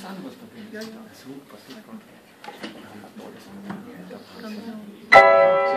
Alles andere ist. Ja, ja. Super, super. Ja, zo.